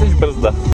Jesteś brzda.